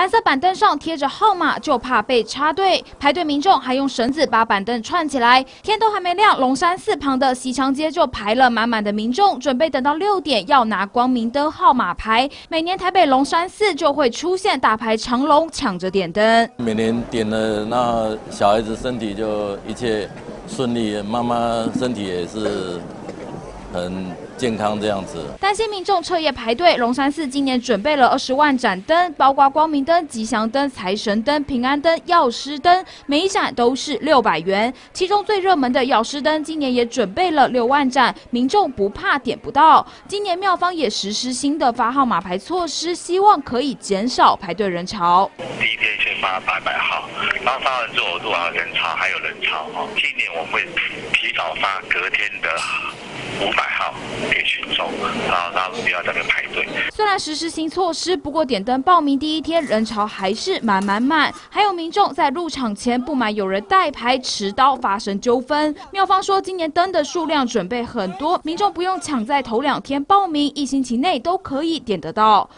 蓝色板凳上贴着号码，就怕被插队。排队民众还用绳子把板凳串起来。天都还没亮，龙山寺旁的西长街就排了满满的民众，准备等到六点要拿光明灯号码牌。每年台北龙山寺就会出现大排长龙，抢着点灯。每年点了，那小孩子身体就一切顺利，妈妈身体也是很。健康这样子，担心民众彻夜排队。龙山寺今年准备了二十万盏灯，包括光明灯、吉祥灯、财神灯、平安灯、药师灯，每一盏都是六百元。其中最热门的药师灯，今年也准备了六万盏，民众不怕点不到。今年庙方也实施新的发号码牌措施，希望可以减少排队人潮。第一天先发八百号，然后发完之后多少人潮还有人潮哦。今年我们会提早发隔天的。五百号给群众，然后他们不要在那排队。虽然实施新措施，不过点灯报名第一天人潮还是满满满，还有民众在入场前不满有人代牌持刀发生纠纷。妙方说，今年灯的数量准备很多，民众不用抢在头两天报名，一星期内都可以点得到。